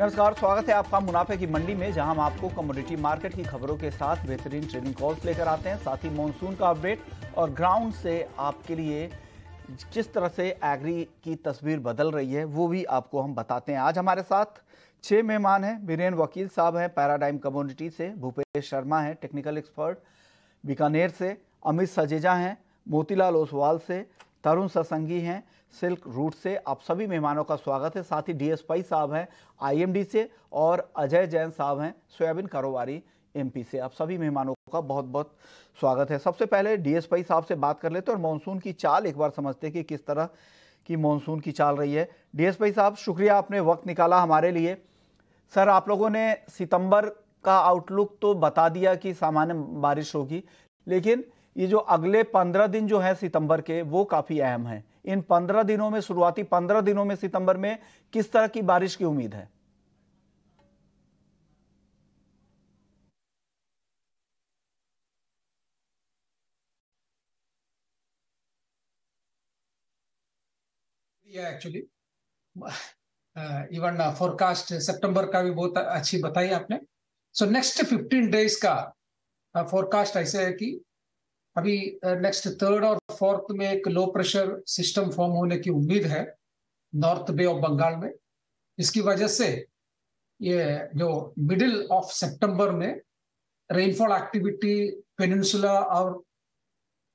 नमस्कार, स्वागत है आपका मुनाफे की मंडी में, जहाँ हम आपको कमोडिटी मार्केट की खबरों के साथ बेहतरीन ट्रेडिंग कॉल्स लेकर आते हैं, साथ ही मॉनसून का अपडेट और ग्राउंड से आपके लिए किस तरह से एग्री की तस्वीर बदल रही है, वो भी आपको हम बताते हैं। आज हमारे साथ छह मेहमान हैं, बीरेन वकील साहब हैं, पैराडाइम कम्युनिटी से, भूपेश शर्मा हैं टेक्निकल एक्सपर्ट बीकानेर से, अमित सजेजा हैं, मोतीलाल ओसवाल से, तरुण ससंगी हैं सिल्क रूट से आप सभी मेहमानों का स्वागत है। साथ ही डीएसपी साहब हैं, आईएमडी से और अजय जैन साहब हैं, सोयाबीन कारोबारी एमपी से। आप सभी मेहमानों का बहुत बहुत स्वागत है। सबसे पहले डीएसपी साहब से बात कर लेते हैं और मानसून की चाल एक बार समझते हैं कि किस तरह की मानसून की चाल रही है। डीएसपी साहब, शुक्रिया आपने वक्त निकाला हमारे लिए। सर, आप लोगों ने सितंबर का आउटलुक तो बता दिया कि सामान्य बारिश होगी, लेकिन ये जो अगले पंद्रह दिन जो है सितंबर के, वो काफ़ी अहम है। इन पंद्रह दिनों में शुरुआती पंद्रह दिनों में सितंबर में किस तरह की बारिश की उम्मीद है? एक्चुअली इवन फोरकास्ट सितंबर का भी बहुत अच्छी बताई आपने। सो नेक्स्ट फिफ्टीन डेज़ का फोरकास्ट uh, ऐसे है कि अभी नेक्स्ट थर्ड और फोर्थ में एक लो प्रेशर सिस्टम फॉर्म होने की उम्मीद है नॉर्थ बे ऑफ़ बंगाल में। इसकी वजह से ये जो मिडिल ऑफ़ सितंबर में रेनफॉल एक्टिविटी पेनिनसुला और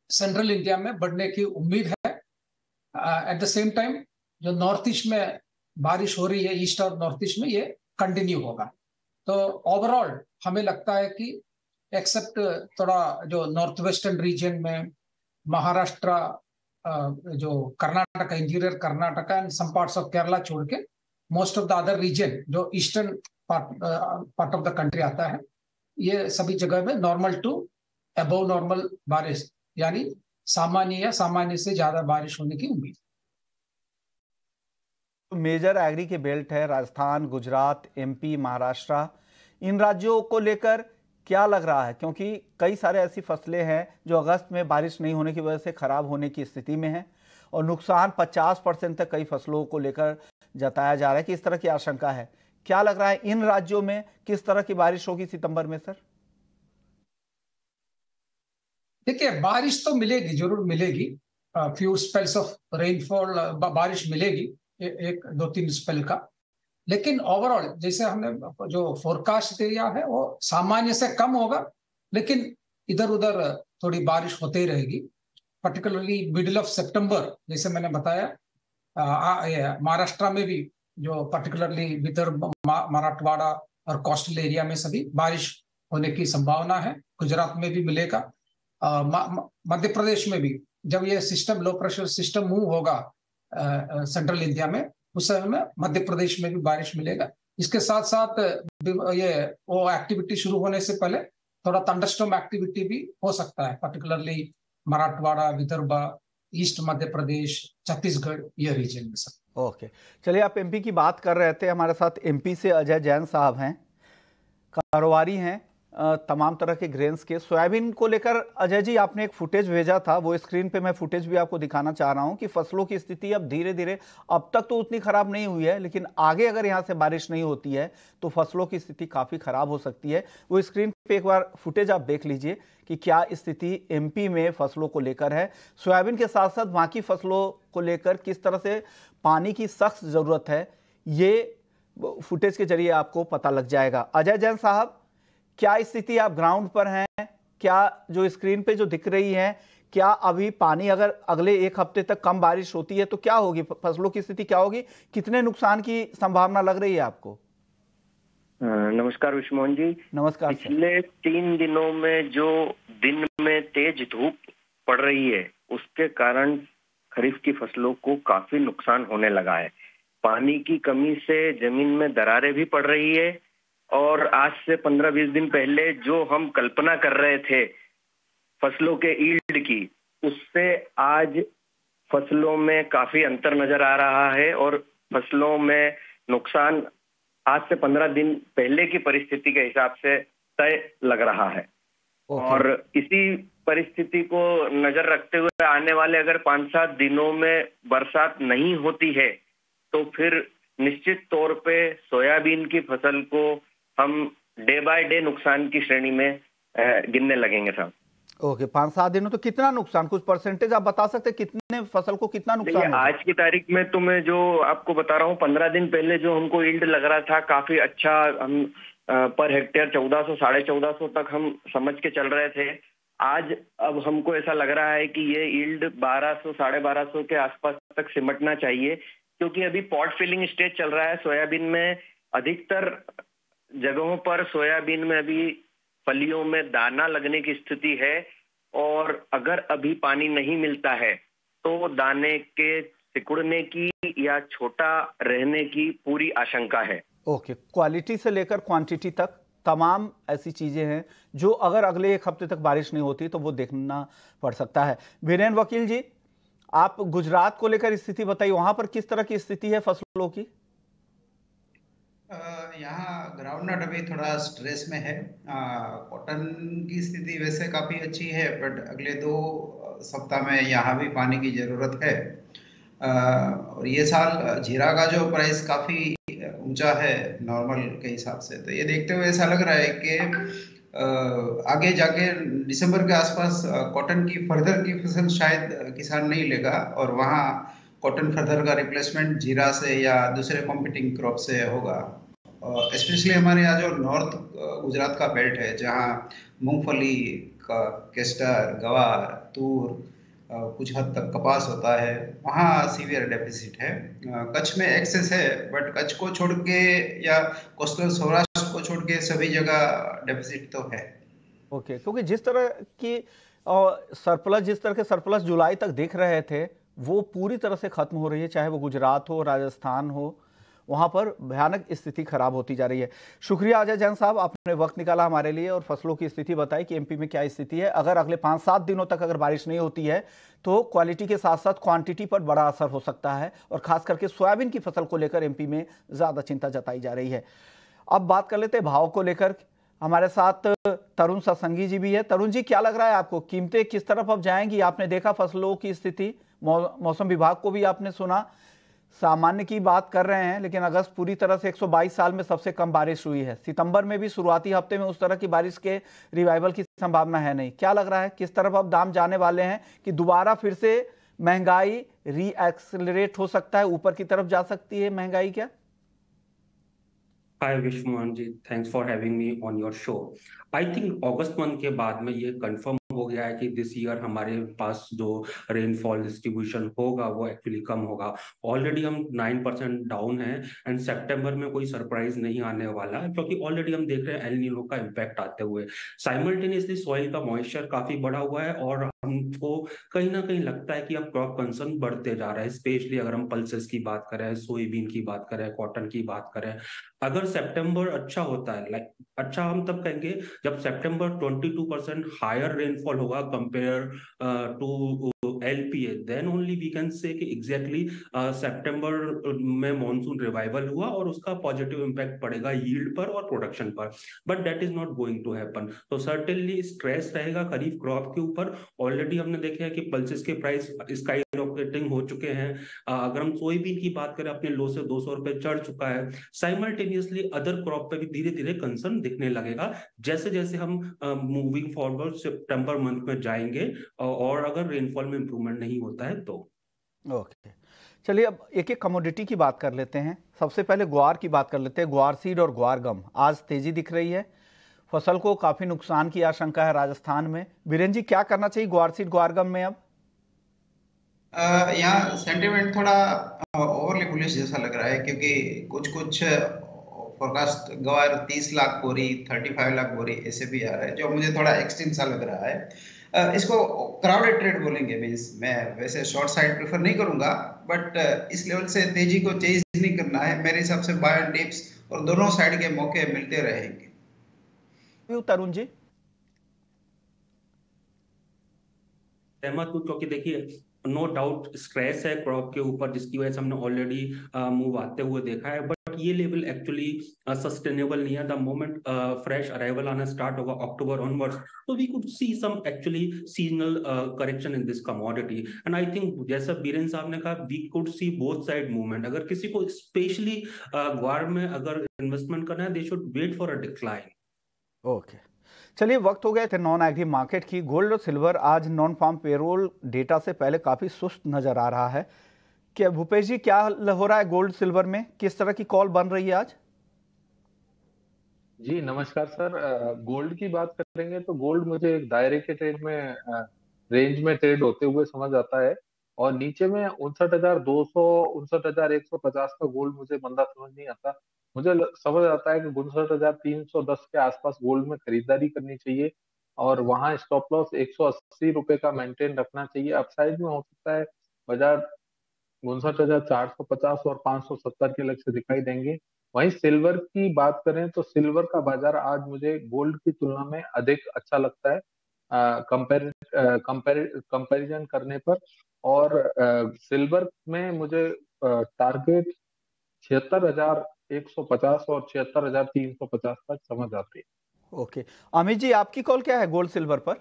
सेंट्रल इंडिया में बढ़ने की उम्मीद है। एट द सेम टाइम जो नॉर्थ ईस्ट में बारिश हो रही है ईस्ट और नॉर्थ ईस्ट में ये कंटिन्यू होगा। तो ओवरऑल हमें लगता है कि एक्सेप्ट थोड़ा जो नॉर्थ वेस्टर्न रीजन में महाराष्ट्र जो Karnataka interior Karnataka and some parts of Kerala छोड़ के most of the other region जो eastern part part of the country आता है, ये सभी जगह में नॉर्मल टू अबव नॉर्मल बारिश, यानी सामान्य या सामान्य से ज़्यादा बारिश होने की उम्मीद। मेजर एग्री के बेल्ट है, राजस्थान, गुजरात एमपी महाराष्ट्र, इन राज्यों को लेकर क्या लग रहा है? क्योंकि कई सारे ऐसी फ़सलें हैं जो अगस्त में बारिश नहीं होने की वजह से खराब होने की स्थिति में है और नुकसान 50 परसेंट तक कई फ़सलों को लेकर जताया जा रहा है कि इस तरह की आशंका है। क्या लग रहा है इन राज्यों में किस तरह की बारिश होगी सितंबर में सर? देखिए बारिश तो मिलेगी ज़रूर मिलेगी। फ्यू स्पेल्स ऑफ़ रेनफॉल बारिश मिलेगी ए, एक दो तीन स्पेल का। लेकिन ओवरऑल जैसे हमने जो फोरकास्ट दिया है, वो सामान्य से कम होगा, लेकिन इधर उधर थोड़ी बारिश होते ही रहेगी। पर्टिकुलरली मिडिल ऑफ़ सितंबर जैसे मैंने बताया महाराष्ट्र में भी जो पर्टिकुलरली विदर्भ मराठवाड़ा और कोस्टल एरिया में सभी बारिश होने की संभावना है। गुजरात में भी मिलेगा। मध्य प्रदेश में भी जब ये system low pressure system move होगा सेंट्रल इंडिया में उस समय में मध्य प्रदेश में भी बारिश मिलेगा। इसके साथ साथ ये, वो एक्टिविटी शुरू होने से पहले थोड़ा थंडरस्टॉर्म एक्टिविटी भी हो सकता है। पर्टिकुलरली मराठवाड़ा, विदर्भ ईस्ट मध्य प्रदेश, छत्तीसगढ़, ये रीजन में सब। ओके चलिए, आप एमपी की बात कर रहे थे। हमारे साथ एमपी से अजय जैन साहब हैं। कारोबारी हैं। तमाम तरह के ग्रेन्स के सोयाबीन को लेकर, अजय जी, आपने एक फुटेज भेजा था, वो स्क्रीन पे मैं फुटेज भी आपको दिखाना चाह रहा हूँ कि फ़सलों की स्थिति अब धीरे धीरे अब तक तो उतनी खराब नहीं हुई है, लेकिन आगे अगर यहाँ से बारिश नहीं होती है तो फ़सलों की स्थिति काफ़ी खराब हो सकती है। वो स्क्रीन पे एक बार फुटेज आप देख लीजिए कि क्या स्थिति एमपी में फ़सलों को लेकर है। सोयाबीन के साथ साथ बाकी फ़सलों को लेकर किस तरह से पानी की सख्त ज़रूरत है, ये फुटेज के ज़रिए आपको पता लग जाएगा। अजय जैन साहब क्या स्थिति आप ग्राउंड पर हैं? क्या जो स्क्रीन पे जो दिख रही है क्या अभी पानी अगर अगले एक हफ़्ते तक कम बारिश होती है तो क्या होगी? फ़सलों की स्थिति क्या होगी? कितने नुकसान की संभावना लग रही है आपको? नमस्कार विष्मोहन जी। नमस्कार पिछले तीन दिनों में जो दिन में तेज धूप पड़ रही है उसके कारण खरीफ की फ़सलों को काफ़ी नुकसान होने लगा है। पानी की कमी से ज़मीन में दरारें भी पड़ रही है और आज से पंद्रह बीस दिन पहले जो हम कल्पना कर रहे थे फ़सलों के ईल्ड की उससे आज फ़सलों में काफ़ी अंतर नज़र आ रहा है और फ़सलों में नुकसान आज से पंद्रह दिन पहले की परिस्थिति के हिसाब से तय लग रहा है। और इसी परिस्थिति को नज़र रखते हुए आने वाले अगर पाँच सात दिनों में बरसात नहीं होती है तो फिर निश्चित तौर पे सोयाबीन की फ़सल को हम डे बाय डे नुकसान की श्रेणी में गिनने लगेंगे साहब ओके पाँच सात दिनों तो कितना नुकसान कुछ परसेंटेज आप बता सकते हैं कितने फ़सल को कितना नुकसान आज की तारीख में तो मैं जो आपको बता रहा हूँ पंद्रह दिन पहले जो हमको इल्ड लग रहा था काफ़ी अच्छा हम पर हेक्टेयर चौदह सौ साढ़े चौदह सौ तक हम समझ के चल रहे थे। आज अब हमको ऐसा लग रहा है कि ये ईल्ड बारह सौ साढ़े बारह सौ के आसपास तक सिमटना चाहिए क्योंकि अभी पॉट फिलिंग स्टेज चल रहा है सोयाबीन में अधिकतर जगहों पर सोयाबीन में अभी फलियों में दाना लगने की स्थिति है और अगर अभी पानी नहीं मिलता है तो दाने के सिकुड़ने की या छोटा रहने की पूरी आशंका है। ओके, क्वालिटी से लेकर क्वांटिटी तक तमाम ऐसी चीज़ें हैं जो अगर अगले एक हफ़्ते तक बारिश नहीं होती तो वो देखना पड़ सकता है। वीरेन वकील जी, आप गुजरात को लेकर स्थिति बताइए, वहाँ पर किस तरह की स्थिति है फ़सलों की? यहाँ ग्राउंड नट अभी थोड़ा स्ट्रेस में है। कॉटन की स्थिति वैसे काफ़ी अच्छी है बट अगले दो सप्ताह में यहाँ भी पानी की ज़रूरत है। आ, और ये साल जीरा का जो प्राइस काफ़ी ऊँचा है नॉर्मल के हिसाब से तो ये देखते हुए ऐसा लग रहा है कि आगे जाके दिसंबर के आसपास कॉटन की फर्दर की फ़सल शायद किसान नहीं लेगा और वहाँ कॉटन फर्दर का रिप्लेसमेंट जीरा से या दूसरे कॉम्पिटिंग क्रॉप से होगा। स्पेशली हमारे यहाँ जो नॉर्थ गुजरात का बेल्ट है जहाँ मूंगफली का केस्टर गवार तूर कुछ हद तक कपास होता है वहाँ सीवियर डेफिसिट है। कच्छ में एक्सेस है बट कच्छ को छोड़ के या कोस्टल सौराष्ट्र को छोड़ के सभी जगह डेफिसिट तो है। ओके okay, क्योंकि जिस तरह की सरप्लस जिस तरह के सरप्लस जुलाई तक देख रहे थे वो पूरी तरह से खत्म हो रही है चाहे वो गुजरात हो राजस्थान हो वहाँ पर भयानक स्थिति खराब होती जा रही है। शुक्रिया अजय जैन साहब, आपने वक्त निकाला हमारे लिए और फ़सलों की स्थिति बताई कि एमपी में क्या स्थिति है। अगर अगले पाँच सात दिनों तक अगर बारिश नहीं होती है तो क्वालिटी के साथ साथ क्वांटिटी पर बड़ा असर हो सकता है और खास करके सोयाबीन की फ़सल को लेकर एमपी में ज़्यादा चिंता जताई जा रही है। अब बात कर लेते हैं भाव को लेकर। हमारे साथ तरुण सत्संगी जी भी है। तरुण जी, क्या लग रहा है आपको? कीमतें किस तरफ़ अब जाएँगी? आपने देखा फ़सलों की स्थिति मौसम विभाग को भी आपने सुना। सामान्य की बात कर रहे हैं लेकिन अगस्त पूरी तरह से 122 साल में सबसे कम बारिश हुई है। सितंबर में भी शुरुआती हफ़्ते में उस तरह की बारिश के रिवाइवल की संभावना है नहीं। क्या लग रहा है किस तरफ़ अब दाम जाने वाले हैं कि दोबारा फिर से महँगाई रीएक्सलरेट हो सकता है ऊपर की तरफ़ जा सकती है महँगाई क्या? Hi Vishwan ji, thanks for having me on your show. I think August month के बाद में ये कंफर्म हो गया है कि दिस ईयर हमारे पास जो रेनफॉल डिस्ट्रीब्यूशन होगा, वो एक्चुअली कम होगा। ऑलरेडी हम नाइन परसेंट डाउन है एंड सेप्टेम्बर में कोई सरप्राइज़ नहीं आने वाला है, क्योंकि ऑलरेडी हम देख रहे हैं एल का इम्पैक्ट आते हुए। साइमल्टेनियसली सॉइल का मॉइस्चर काफ़ी बढ़ा हुआ है और हमको कहीं ना कहीं लगता है कि अब क्रॉप कंसर्न बढ़ते जा रहा है स्पेशली अगर हम पल्सेस की बात करें सोयाबीन की बात करें कॉटन की बात करें। अगर सितंबर अच्छा होता है लाइक अच्छा हम तब कहेंगे जब सितंबर 22 परसेंट हायर रेनफॉल होगा compare to LPA then only we can say कि एग्जैक्टली सितंबर में मॉनसून रिवाइवल हुआ और उसका पॉजिटिव इम्पैक्ट पड़ेगा यील्ड पर और प्रोडक्शन पर. But that is not going to happen तो सर्टेनली स्ट्रेस रहेगा खरीफ क्रॉप के ऊपर. ऑलरेडी हमने देखा है कि पल्सेस के प्राइस स्काई रॉकेटिंग हो चुके हैं. अगर हम सोयाबीन की बात करें, अपने लो से दो सौ रुपए चढ़ चुका है. साइमल्टेनियसली अदर क्रॉप पे भी धीरे धीरे कंसर्न दिखने लगेगा. जैसे जैसे हम मूविंग फॉरवर्ड सितंबर मंथ में जाएँगे और अगर रेनफॉल में इंप्रूवमेंट नहीं होता है तो। ओके चलिए अब एक एक कमोडिटी की बात कर लेते हैं। सबसे पहले ग्वार की बात कर लेते हैं। ग्वार सीड और ग्वार गम आज तेज़ी दिख रही है। फ़सल को काफ़ी नुकसान की आशंका है राजस्थान में। बीरेन जी क्या करना चाहिए ग्वार सीड ग्वार गम में अब? यहाँ सेंटिमेंट थोड़ा ओवरली पुलिस जैसा लग रहा है क्योंकि कुछ कुछ फोरकास्ट गवार तीस लाख बोरी थर्टी फाइव लाख बोरी ऐसे भी आ रहा है जो मुझे थोड़ा एक्सट्रीम सा लग रहा है। इसको क्राउडेड ट्रेड बोलेंगे मीन्स मैं वैसे शॉर्ट साइड प्रेफर नहीं करूँगा बट इस लेवल से तेज़ी को चेंज नहीं करना है मेरे हिसाब से बाय टिप्स और दोनों साइड के मौके मिलते रहेंगे। तरुण जी? सहमत हूँ क्योंकि देखिए नो डाउट स्ट्रेस है क्रॉप के ऊपर जिसकी वजह से हमने ऑलरेडी मूव आते हुए देखा है बट बट ये लेवल एक्चुअली सस्टेनेबल नहीं है। द मोमेंट फ्रेश अराइवल आना स्टार्ट होगा अक्टूबर ऑनवर्ड्स तो we could see some actually seasonal correction in this commodity and I think जैसा बीरेन साहब ने कहा we could see both side movement अगर किसी को स्पेशली ग्वार में अगर इन्वेस्टमेंट करना है they should wait for a decline okay चलिए, वक्त हो गए थे नॉन एग्री मार्केट की। गोल्ड और सिल्वर आज नॉन फार्म पेरोल डेटा से पहले काफ़ी सुस्त नज़र आ रहा है। क्या, भूपेश जी, क्या हो रहा है गोल्ड सिल्वर में? किस तरह की कॉल बन रही है आज? जी, नमस्कार सर। गोल्ड की बात करेंगे तो गोल्ड मुझे एक दायरे के ट्रेड में रेंज में ट्रेड होते हुए समझ आता है और नीचे में उनसठ हज़ार दो सौ, उनसठ हज़ार एक सौ पचास का गोल्ड मुझे मंदा समझ नहीं आता। मुझे समझ आता है कि उनसठ हज़ार तीन सौ दस के आसपास गोल्ड में खरीदारी करनी चाहिए और वहाँ स्टॉप लॉस एक सौ अस्सी रुपए का मेंटेन रखना चाहिए। अपसाइड में हो सकता है बाज़ार उनसठ हज़ार चार सौ पचास और पाँच सौ सत्तर के लक्ष्य दिखाई देंगे। वहीं सिल्वर की बात करें तो सिल्वर का बाज़ार आज मुझे गोल्ड की तुलना में अधिक अच्छा लगता है कंपेर कंपेरिजन करने पर। और सिल्वर में मुझे टारगेट छिहत्तर हज़ार एक सौ पचास और छिहत्तर हज़ार तीन सौ पचास तक समझ आती है। ओके। अमित जी, आपकी कॉल क्या है गोल्ड, सिल्वर पर?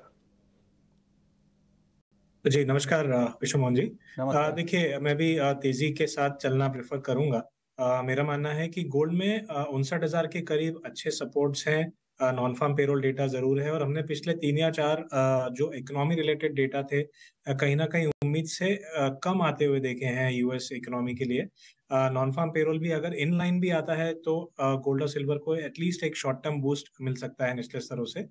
जी नमस्कार विश्व मोहन जी। देखिए मैं भी तेज़ी के साथ चलना प्रेफर करूँगा। मेरा मानना है कि गोल्ड में उनसठ हज़ार के करीब अच्छे सपोर्ट्स हैं। नॉन फार्म पेरोल डेटा ज़रूर है और हमने पिछले तीन या चार जो इकोनॉमी रिलेटेड डेटा थे कहीं ना कहीं उम्मीद से कम आते हुए देखे हैं यूएस इकोनॉमी के लिए। नॉन फार्म पेरोल भी अगर इन लाइन भी आता है तो गोल्ड और सिल्वर को एटलीस्ट एक शॉर्ट टर्म बूस्ट मिल सकता है निचले स्तरों से।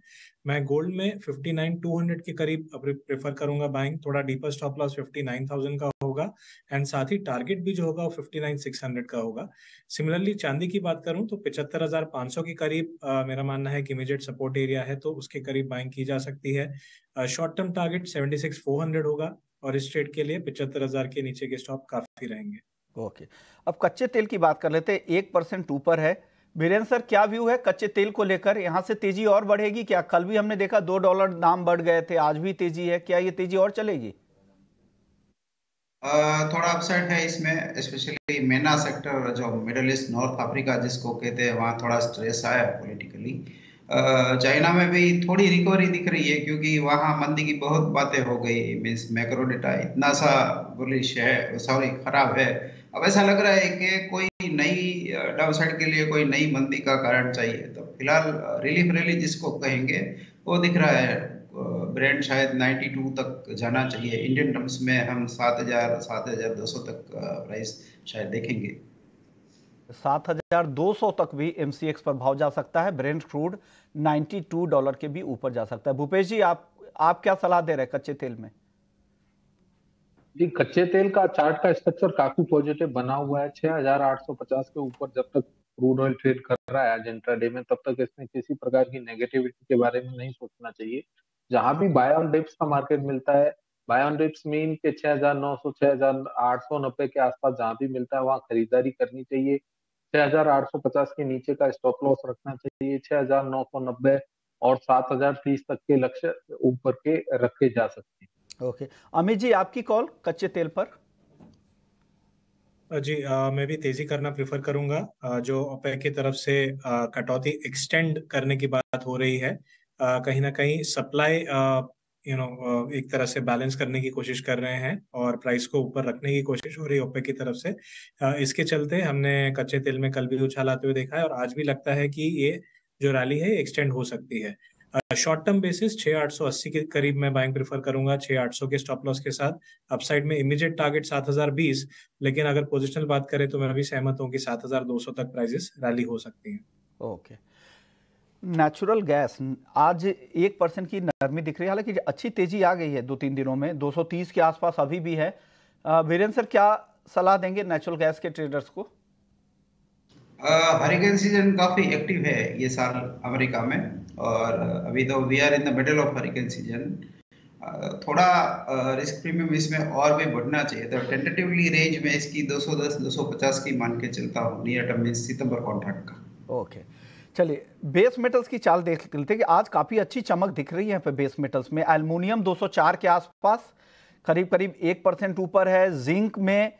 मैं गोल्ड में 59,200 के करीब प्रेफर करूँगा बाइंग थोड़ा डीपर स्टॉप लॉस 59,000 का होगा एंड साथ ही टारगेट भी जो होगा वो 59,600 का होगा। सिमिलरली चांदी की बात करूँ तो पिछहत्तर हज़ार पाँच सौ के करीब आ, मेरा मानना है कि इमीडिएट सपोर्ट एरिया है तो उसके करीब बाइंग की जा सकती है। Short term target seventy six four hundred होगा और इस ट्रेड के लिए पिछहत्तर हज़ार के नीचे के स्टॉप काफ़ी रहेंगे। ओके। अब कच्चे तेल की बात कर लेते हैं, एक परसेंट ऊपर है। बीरेन सर, क्या व्यू है कच्चे तेल को लेकर? यहाँ से तेज़ी और बढ़ेगी क्या? कल भी हमने देखा दो डॉलर दाम बढ़ गए थे, आज भी तेज़ी है। क्या ये तेज़ी और चलेगी? थोड़ा अपसाइड है इसमें स्पेशली मेना सेक्टर जो मिडल ईस्ट नॉर्थ अफ्रीका जिसको कहते हैं, वहाँ थोड़ा स्ट्रेस आया पॉलिटिकली चाइना में भी थोड़ी रिकवरी दिख रही है क्योंकि वहाँ मंदी की बहुत बातें हो गई। मीन्स मैक्रो डेटा इतना सा बुलिश है सॉरी खराब है। अब ऐसा लग रहा है कि कोई नई डाउनसाइड के लिए कोई नई मंदी का कारण चाहिए। तो फ़िलहाल रिलीफ रैली जिसको कहेंगे, वो दिख रहा है ब्रांड शायद 92 तक जाना चाहिए। इंडियन टर्म्स में हम 7000 7200 तक प्राइस शायद देखेंगे। 7200 तक भी एमसीएक्स पर भाव जा सकता है। ब्रेंड क्रूड 92 डॉलर के भी ऊपर जा सकता है। भूपेश जी, आप आप क्या सलाह दे रहे हैं कच्चे तेल में? जी, कच्चे तेल का चार्ट का स्ट्रक्चर काफ़ी पॉजिटिव बना हुआ है। 6850 के ऊपर जब तक क्रूड ऑयल ट्रेड कर रहा है आज इंट्राडे में, तब तक इसमें किसी प्रकार की नेगेटिविटी के बारे में नहीं सोचना चाहिए। जहाँ भी बाय ऑन डिप्स का मार्केट मिलता है बाय ऑन डिप्स मीन के 6900 6890 के आसपास जहाँ भी मिलता है, वहाँ खरीदारी करनी चाहिए। 6850 के नीचे का स्टॉप लॉस रखना चाहिए। 6990 और 7030 तक के लक्ष्य ऊपर के रखे जा सकते हैं। ओके अमित जी आपकी कॉल कच्चे तेल पर। जी आ, मैं भी तेज़ी करना प्रेफर करूँगा। आ, जो ओपेक की तरफ़ से कटौती एक्सटेंड करने की बात हो रही है आ, कहीं ना कहीं सप्लाई यू नो एक तरह से बैलेंस करने की कोशिश कर रहे हैं और प्राइस को ऊपर रखने की कोशिश हो रही है ओपेक की तरफ़ से। आ, इसके चलते हमने कच्चे तेल में कल भी उछाल आते हुए देखा है और आज भी लगता है कि ये जो रैली है एक्सटेंड हो सकती है। शॉर्ट टर्म बेसिस 6880 के करीब मैं बाइंग प्रेफर करूँगा 6800 के स्टॉप लॉस के साथ। अपसाइड में इमीडिएट टारगेट 7020 लेकिन अगर पोजिशनल बात करें तो मैं भी सहमत हूँ कि 7200 तक प्राइजेस रैली हो सकती हैं। ओके नेचुरल गैस आज एक परसेंट की नरमी दिख रही है। हालाँकि अच्छी तेज़ी आ गई है दो तीन दिनों में। 230 के आसपास अभी भी है। वीरेंद्र सर क्या सलाह देंगे नेचुरल गैस के ट्रेडर्स को? हरिकेन सीज़न काफ़ी एक्टिव है ये साल अमेरिका में और अभी तो we are in the middle of hurricane season थोड़ा रिस्क प्रीमियम इसमें और भी बढ़ना चाहिए। तो टेंटेटिवली रेंज में इसकी 210 250 की मान के चलता हूँ नियर टर्म में सितंबर कॉन्ट्रैक्ट का। ओके चलिए बेस मेटल्स की चाल देख लेते हैं कि आज काफ़ी अच्छी चमक दिख रही है पे बेस मेटल्स में। एल्युमिनियम 204 के आसपास करीब करीब एक परसेंट ऊपर है। जिंक में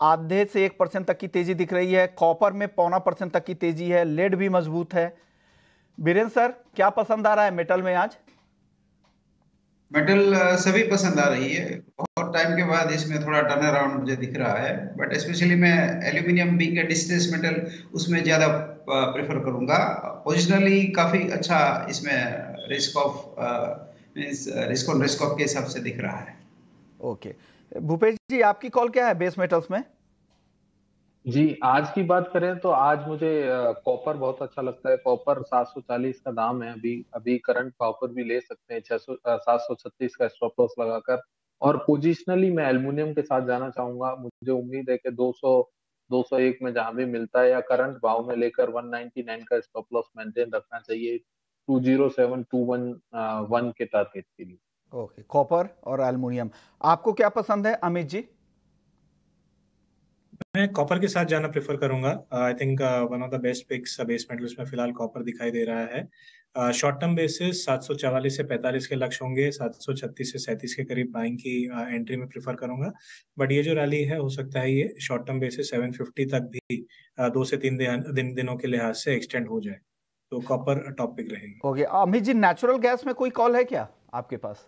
आधे से एक परसेंट तक की तेज़ी दिख रही है। कॉपर में पौना परसेंट तक की तेज़ी है। लेड भी मज़बूत है। बीरेन सर क्या पसंद आ रहा है मेटल में आज? मेटल सभी पसंद आ रही है। बहुत टाइम के बाद इसमें थोड़ा टर्न अराउंड मुझे दिख रहा है। बट स्पेशली मैं एल्यूमिनियम बीइंग डिस्टेंस मेटल उसमें ज़्यादा प्रेफर करूँगा। ओरिजिनली काफ़ी अच्छा इसमें risk off means risk on risk off के हिसाब से दिख रहा है। ओके भूपेश जी, आपकी कॉल क्या है बेस मेटल्स में? जी, आज की बात करें तो आज मुझे कॉपर बहुत अच्छा लगता है। कॉपर 740 का दाम है। अभी अभी करंट भाव पर भी ले सकते हैं। छह सौ सात सौ छत्तीस का स्टॉप लॉस लगाकर। और पोजिशनली मैं एल्यूमिनियम के साथ जाना चाहूँगा। मुझे उम्मीद है कि 200 201 में जहाँ भी मिलता है या करंट भाव में लेकर 199 का स्टॉप लॉस मेंटेन रखना चाहिए। 207211 के टारगेट के लिए। ओके कॉपर और एल्युमिनियम। आपको क्या पसंद है अमित जी? मैं कॉपर के साथ जाना प्रेफर करूँगा। I think one of the best picks base metals में फ़िलहाल कॉपर दिखाई दे रहा है। शॉर्ट टर्म बेसिस 744 से 45 के लक्ष्य होंगे 736 से 37 के करीब बाइंग की एंट्री uh, में प्रेफर करूँगा। बट ये जो रैली है हो सकता है ये शॉर्ट टर्म बेसिस 750 तक भी uh, दो से तीन दिन दिनों के लिहाज से एक्सटेंड हो जाए। तो कॉपर टॉपिक रहेगी। Okay. Amit ji natural gas में कोई कॉल है क्या आपके पास?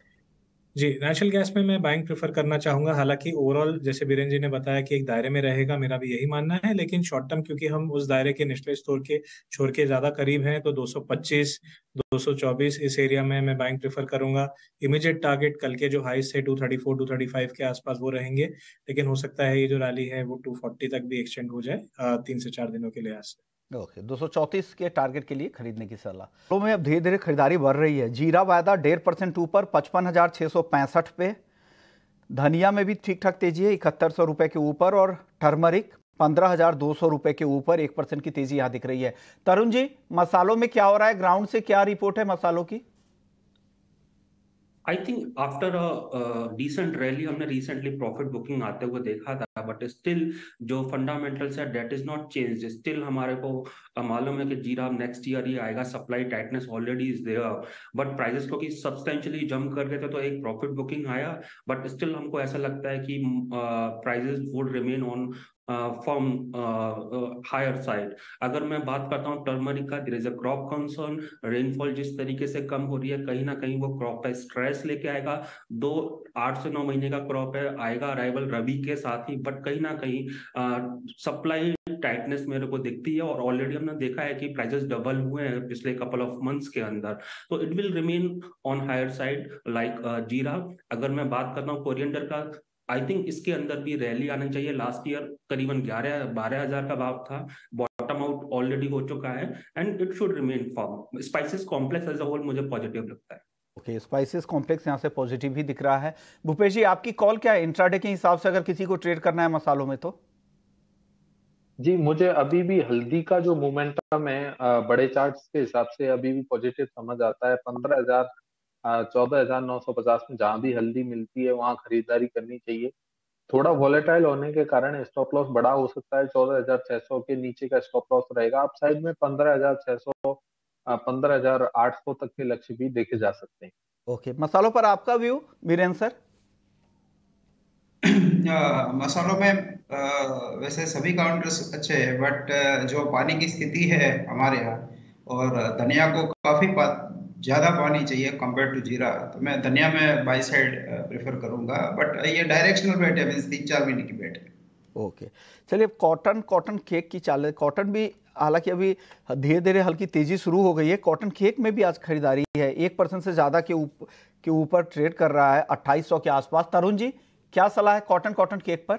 जी नेचुरल गैस में मैं बाइंग प्रेफर करना चाहूँगा। हालाँकि ओवरऑल जैसे बीरेन जी ने बताया कि एक दायरे में रहेगा, मेरा भी यही मानना है, लेकिन शॉर्ट टर्म क्योंकि हम उस दायरे के निचले स्टोर के, छोर के ज़्यादा करीब हैं तो 225 224 इस एरिया में मैं बाइंग प्रेफर करूँगा। इमीडिएट टारगेट कल के जो हाई से 234 235 के आसपास वो रहेंगे, लेकिन हो सकता है ये जो रैली है, वो 240 तक भी एक्सटेंड हो जाए तीन से चार दिनों के लिहाज से। ओके, दो के टारगेट के लिए खरीदने की सलाह। तो में अब धीरे धीरे खरीदारी बढ़ रही है। जीरा वायदा डेढ़ परसेंट ऊपर, पचपन हज़ार सौ पैंसठ पे। धनिया में भी ठीक ठाक तेज़ी है, इकहत्तर सौ के ऊपर और टर्मरिक पंद्रह हज़ार दो सौ रुपए के ऊपर एक परसेंट की तेज़ी यहाँ दिख रही है। तरुण जी, मसालों में क्या हो रहा है? ग्राउंड से क्या रिपोर्ट है मसालों की? I think after a decent rally हमने रिसेंटली प्रॉफिट बुकिंग आते हुए देखा था बट स्टिल जो फंडामेंटल्स है that is not change still हमारे को मालूम है कि जीरा नेक्स्ट ईयर ही आएगा supply tightness already is there but को की सब्सटेंशियली जंप कर गए थे तो एक प्रॉफिट बुकिंग आया बट स्टिल हमको ऐसा लगता है कि prices would remain on from higher side अगर मैं बात करता हूँ टर्मरिक का there is a crop concern rainfall जिस तरीके से कम हो रही है, कहीं ना कहीं वो क्रॉप का स्ट्रेस लेके आएगा। दो, आठ से नौ महीने का क्रॉप है, आएगा अराइवल रबी के साथ ही बट कहीं ना कहीं सप्लाई टाइटनेस मेरे को दिखती है और ऑलरेडी हमने देखा है कि प्राइजेस डबल हुए हैं पिछले कपल ऑफ़ मंथ्स के अंदर। तो it will remain on higher side like jeera. अगर मैं बात करता हूँ कोरिएंडर का आई थिंक इसके अंदर भी रैली आनी चाहिए। लास्ट ईयर करीबन ग्यारह बारह हज़ार का भाव था। बॉटम आउट ऑलरेडी हो चुका है and it should remain firm spices complex as a whole मुझे पॉजिटिव लगता है। ओके स्पाइसेस कॉम्प्लेक्स यहाँ से पॉजिटिव ही दिख रहा है। भूपेश जी आपकी कॉल क्या है? इंट्राडे के हिसाब से अगर किसी को ट्रेड करना है मसालों में तो? जी मुझे अभी भी हल्दी का जो मोमेंटम है बड़े चार्ट्स के हिसाब से अभी भी पॉजिटिव समझ आता है। पंद्रह हज़ार चौदह हज़ार नौ सौ पचास में जहाँ भी हल्दी मिलती है वहाँ खरीदारी करनी चाहिए। थोड़ा वॉलेटाइल होने के कारण स्टॉप लॉस बड़ा हो सकता है। चौदह हज़ार छह सौ के नीचे का स्टॉप लॉस रहेगा। आप साइड में पंद्रह हज़ार छह सौ पंद्रह हज़ार आठ सौ तक के लक्ष्य भी देखे जा सकते हैं। ओके मसालों पर आपका व्यू वीरेन सर? मसालों में आ, वैसे सभी काउंटर्स अच्छे हैं बट जो पानी की स्थिति है हमारे यहाँ और धनिया को काफ़ी ज़्यादा पानी चाहिए कंपेयर टू जीरा तो मैं धनिया में बाई साइड प्रेफर करूँगा बट ये डायरेक्शनल बेट है मीन तीन चार महीने की बेट है। ओके चलिए कॉटन कॉटन केक की चाल कॉटन भी, हालाँकि अभी धीरे धीरे हल्की तेज़ी शुरू हो गई है। कॉटन केक में भी आज खरीदारी है। एक परसेंट से ज़्यादा के ऊपर के ऊपर ट्रेड कर रहा है, अट्ठाईस के आसपास। तरुण जी, क्या सलाह है कॉटन कॉटन केक पर?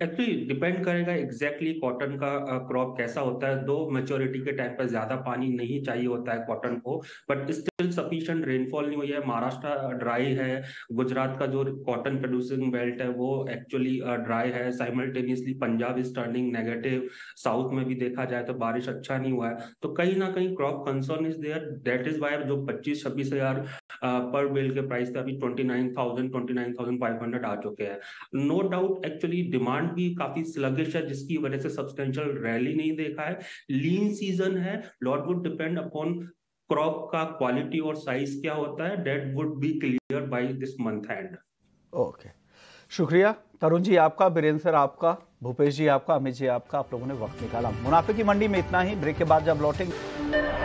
एक्चुअली डिपेंड करेगा एग्जैक्टली कॉटन का क्रॉप कैसा होता है। दो मेच्योरिटी के टाइम पर ज़्यादा पानी नहीं चाहिए होता है कॉटन को बट स्टिल सफिशियंट रेनफॉल नहीं हुई है। महाराष्ट्र ड्राई है। गुजरात का जो कॉटन प्रोड्यूसिंग बेल्ट है, वो एक्चुअली ड्राई है। Simultaneously Punjab is turning negative south में भी देखा जाए तो बारिश अच्छा नहीं हुआ है। तो कहीं ना कहीं crop concern is there that is why जो पच्चीस, छब्बीस हज़ार पर बेल के प्राइस थे अभी twenty nine thousand twenty nine thousand five hundred आ चुके हैं। नो डाउट एक्चुअली डिमांड भी काफ़ी स्लगिश है, जिसकी वजह से सब्सटेंशियल रैली नहीं देखा है। लीन सीज़न है। Lot would depend upon crop का क्वालिटी और साइज़ क्या होता है। That would be clear by this month end okay शुक्रिया। तरुण जी, आपका बीरेन्द्र सर आपका, भूपेश जी आपका, अमित जी आपका, आप लोगों ने वक्त निकाला। मुनाफे की मंडी में इतना ही। ब्रेक के बाद जब लौटेंगे